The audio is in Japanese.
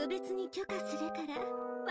特別に許可するから。